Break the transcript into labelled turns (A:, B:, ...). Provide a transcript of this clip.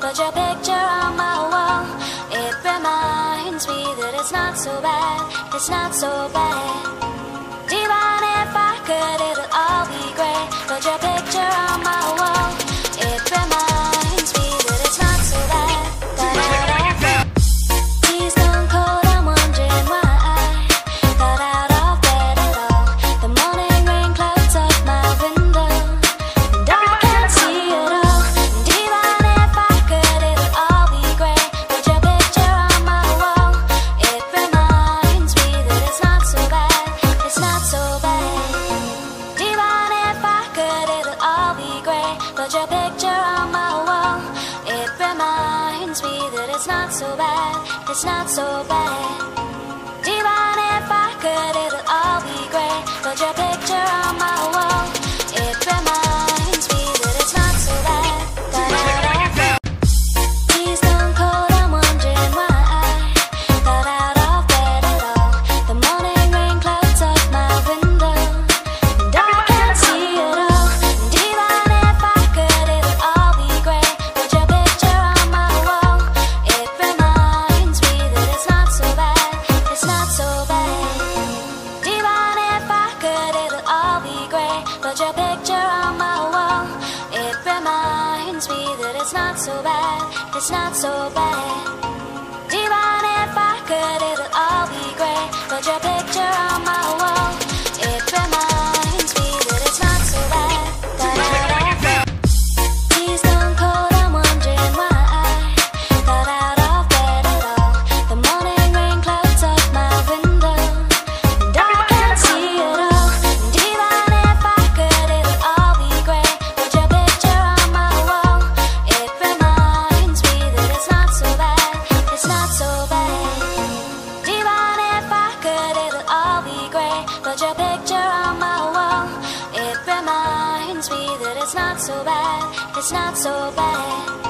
A: But your picture on my wall, it reminds me that it's not so bad, it's not so bad. Divine if I could, it'll all. reminds me that it's not so bad, it's not so bad. so bad, it's not so bad. Divine, if I could, it'll all be great. But you're it's not so bad, it's not so bad.